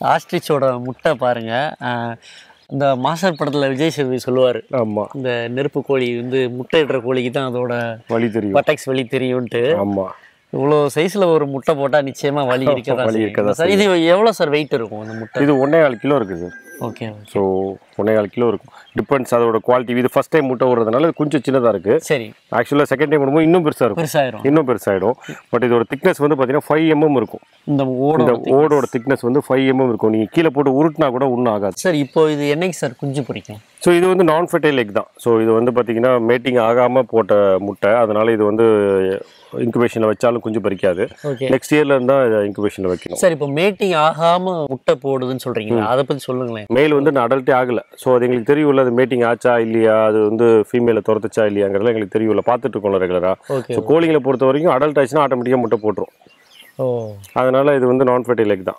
ஆஸ்ட்ரிச்சோட முட்டை பாருங்க. அஹ், இந்த மாஸ்டர் படத்துல விஜய் சேதுபதி சொல்லுவாரு. ஆமாம் இந்த நெருப்பு கோழி வந்து முட்டை இடுற கோழிக்கு தான் அதோட வலி தெரியும். பட்டாக்ஸ் வலி தெரியும்ட்டு ஆமாம் இவ்வளோ சைஸ்ல ஒரு முட்டை போட்டா நிச்சயமா வலி இருக்கதான் வலி செய்யும். இருக்கதான் சார் இது எவ்வளோ சார் வெயிட் இருக்கும் இந்த முட்டை? இது ஒன்றே கால் கிலோ இருக்குது சார். ஓகே ஸோ ஒன்றே கால் கிலோ இருக்கும். டிபெண்ட்ஸ் அதோட குவாலிட்டி இது ஃபஸ்ட் டைம் முட்டை விடுறதுனால கொஞ்சம் சின்னதாக இருக்குது சரி. ஆக்சுவலாக செகண்ட் டைம் விடும்போது இன்னும் பெருசாக இருக்கும். பெருசாயிரும். இன்னும் பெருசாகிடும் பட் இதோட திக்னஸ் வந்து பார்த்தீங்கன்னா ஃபைவ் எம்எம் இருக்கும். இந்த ஓட இந்த ஓடோட திக்னஸ் வந்து ஃபைவ் எம்எம் இருக்கும். நீங்கள் கீழே போட்டு உருட்டினா கூட ஒன்றும் ஆகாது. சார் இப்போ இது என்னைக்கு சார் குஞ்சு பொரிக்கும். ஸோ இது வந்து நான் ஃபெர்டைல் எக் தான். ஸோ இது வந்து பார்த்தீங்கன்னா மேட்டிங் ஆகாமல் போட்ட முட்டை. அதனால இது வந்து இன்குபேஷனில் வச்சாலும் குஞ்சு பறிக்காது. நெக்ஸ்ட் இயர்ல இருந்தால் இதை இன்குபேஷனில் வைக்கணும். சார் இப்போ மேட்டிங் ஆகாம முட்டை போடுதுன்னு சொல்றீங்களா? அதை பத்தி சொல்லுங்களேன். மேல் வந்து நான் அடல்ட்டே ஆகலை. ஸோ அது எங்களுக்கு தெரியும்ல அது மேட்டிங் ஆச்சா இல்லையா? அது வந்து ஃபீமேலை துரத்துச்சா இல்லையாங்கிறதுல எங்களுக்கு தெரியும்ல பார்த்துட்டு இருக்கோம்ல ரெகுலராக ஸோ கோழிங்களை பொறுத்த வரைக்கும் அடல்ட் ஆச்சுன்னா ஆட்டோமேட்டிக்காக முட்டை போட்டுரும். ஓ. அதனால இது வந்து நான் ஃபெர்டைல் எக் தான்.